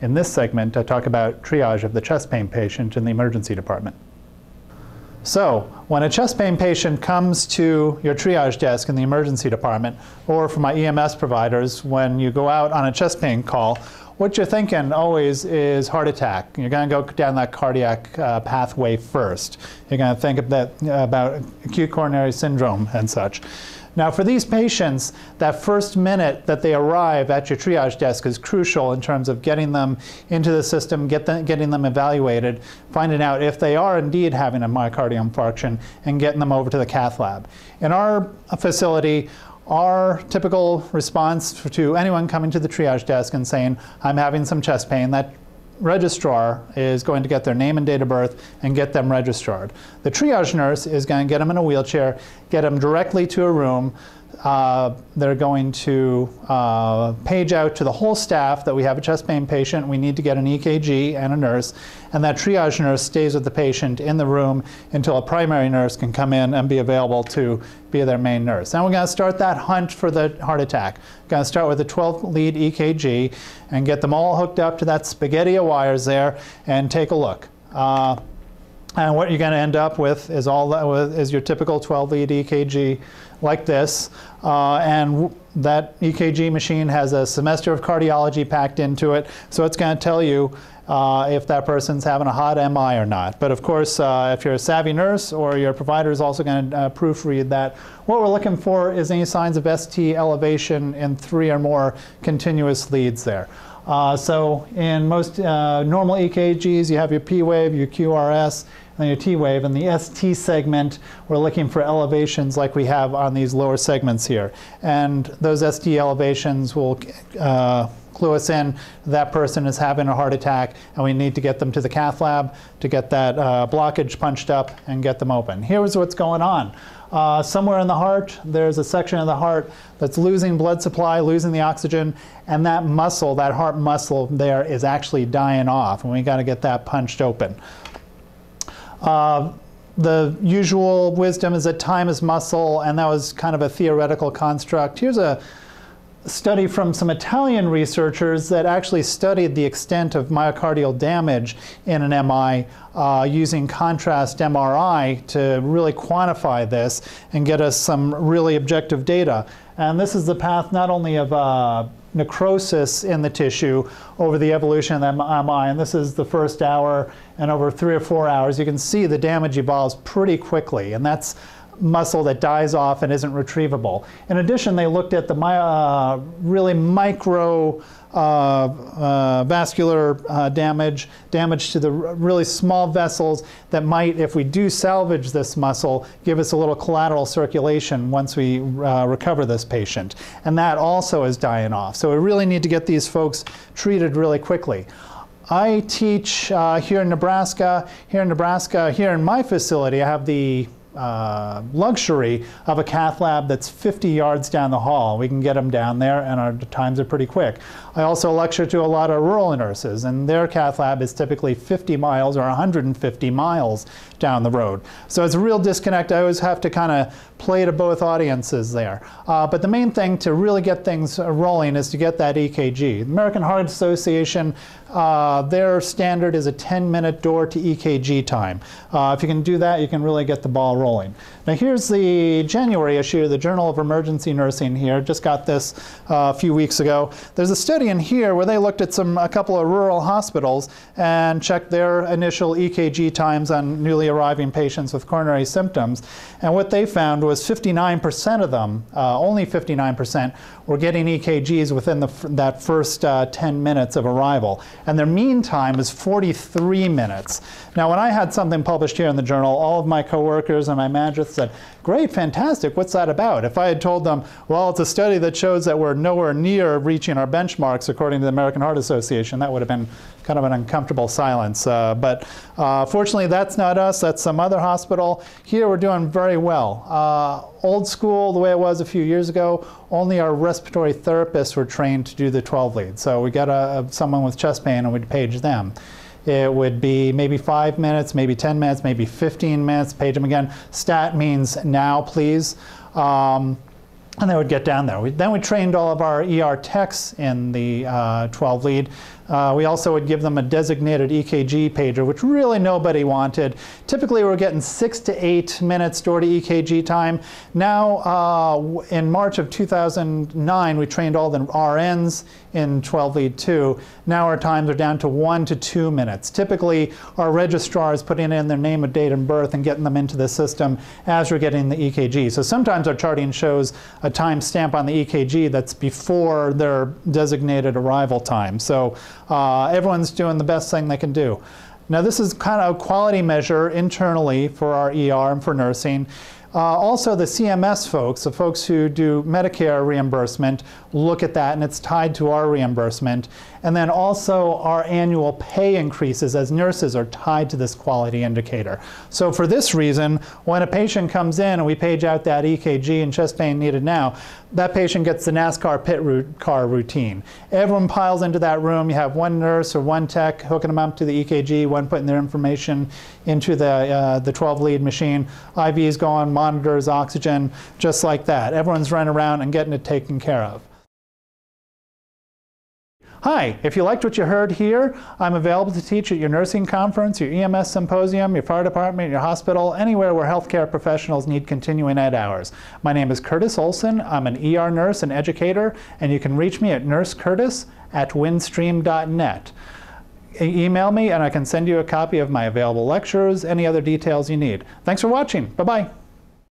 in this segment I talk about triage of the chest pain patient in the emergency department. So, when a chest pain patient comes to your triage desk in the emergency department, or for my EMS providers, when you go out on a chest pain call, what you're thinking always is heart attack. You're going to go down that cardiac uh, pathway first. You're going to think about, about acute coronary syndrome and such. Now, for these patients, that first minute that they arrive at your triage desk is crucial in terms of getting them into the system, get them, getting them evaluated, finding out if they are indeed having a myocardial infarction, and getting them over to the cath lab. In our facility, our typical response to anyone coming to the triage desk and saying, I'm having some chest pain, that registrar is going to get their name and date of birth and get them registered. The triage nurse is going to get them in a wheelchair, get them directly to a room, uh, they're going to uh, page out to the whole staff that we have a chest pain patient, we need to get an EKG and a nurse, and that triage nurse stays with the patient in the room until a primary nurse can come in and be available to be their main nurse. Now we're going to start that hunt for the heart attack. We're going to start with a 12 lead EKG and get them all hooked up to that spaghetti of wires there and take a look. Uh, and what you're going to end up with is all that is your typical 12 lead EKG like this. Uh, and that EKG machine has a semester of cardiology packed into it. So it's going to tell you uh, if that person's having a hot MI or not. But of course, uh, if you're a savvy nurse or your provider is also going to uh, proofread that, what we're looking for is any signs of ST elevation in three or more continuous leads there. Uh, so in most uh, normal EKGs, you have your P wave, your QRS, and your T wave. In the ST segment, we're looking for elevations like we have on these lower segments here. And those ST elevations will uh, clue us in that person is having a heart attack and we need to get them to the cath lab to get that uh, blockage punched up and get them open. Here's what's going on. Uh, somewhere in the heart, there's a section of the heart that's losing blood supply, losing the oxygen, and that muscle, that heart muscle there, is actually dying off, and we got to get that punched open. Uh, the usual wisdom is that time is muscle, and that was kind of a theoretical construct. Here's a study from some Italian researchers that actually studied the extent of myocardial damage in an MI uh, using contrast MRI to really quantify this and get us some really objective data. And this is the path not only of uh, necrosis in the tissue over the evolution of the MI, and this is the first hour, and over three or four hours, you can see the damage evolves pretty quickly, and that's muscle that dies off and isn't retrievable. In addition, they looked at the uh, really micro uh, uh, vascular uh, damage, damage to the really small vessels that might, if we do salvage this muscle, give us a little collateral circulation once we uh, recover this patient. And that also is dying off. So we really need to get these folks treated really quickly. I teach uh, here in Nebraska. Here in Nebraska, here in my facility, I have the uh, luxury of a cath lab that's 50 yards down the hall. We can get them down there, and our times are pretty quick. I also lecture to a lot of rural nurses, and their cath lab is typically 50 miles or 150 miles down the road. So it's a real disconnect. I always have to kind of play to both audiences there. Uh, but the main thing to really get things rolling is to get that EKG. The American Heart Association, uh, their standard is a 10 minute door to EKG time. Uh, if you can do that, you can really get the ball rolling. Now here's the January issue the Journal of Emergency Nursing here. Just got this uh, a few weeks ago. There's a study in here where they looked at some a couple of rural hospitals and checked their initial EKG times on newly arriving patients with coronary symptoms. And what they found was 59% of them, uh, only 59%, were getting EKGs within the, that first uh, 10 minutes of arrival. And their mean time is 43 minutes. Now, when I had something published here in the journal, all of my coworkers and my managers said, Great, fantastic, what's that about? If I had told them, well, it's a study that shows that we're nowhere near reaching our benchmarks according to the American Heart Association, that would have been kind of an uncomfortable silence. Uh, but uh, fortunately, that's not us, that's some other hospital. Here we're doing very well. Uh, old school, the way it was a few years ago, only our respiratory therapists were trained to do the 12 leads. So we got a, someone with chest pain and we'd page them. It would be maybe five minutes, maybe 10 minutes, maybe 15 minutes, page them again. Stat means now, please. Um, and they would get down there. We, then we trained all of our ER techs in the uh, 12 lead. Uh, we also would give them a designated EKG pager, which really nobody wanted. Typically, we're getting six to eight minutes door to EKG time. Now, uh, in March of 2009, we trained all the RNs in 12 lead 2. Now our times are down to one to two minutes. Typically, our registrar is putting in their name date and birth and getting them into the system as we're getting the EKG. So sometimes our charting shows a time stamp on the EKG that's before their designated arrival time. So uh, everyone's doing the best thing they can do. Now this is kind of a quality measure internally for our ER and for nursing. Uh, also, the CMS folks, the folks who do Medicare reimbursement, look at that and it's tied to our reimbursement. And then also our annual pay increases as nurses are tied to this quality indicator. So for this reason, when a patient comes in and we page out that EKG and chest pain needed now, that patient gets the NASCAR pit route car routine. Everyone piles into that room. You have one nurse or one tech hooking them up to the EKG, one putting their information into the, uh, the 12 lead machine. IVs going, monitors, oxygen, just like that. Everyone's running around and getting it taken care of. Hi, if you liked what you heard here, I'm available to teach at your nursing conference, your EMS symposium, your fire department, your hospital, anywhere where healthcare professionals need continuing ed hours. My name is Curtis Olson. I'm an ER nurse and educator, and you can reach me at nursecurtis at windstream.net. Email me and I can send you a copy of my available lectures, any other details you need. Thanks for watching. Bye-bye.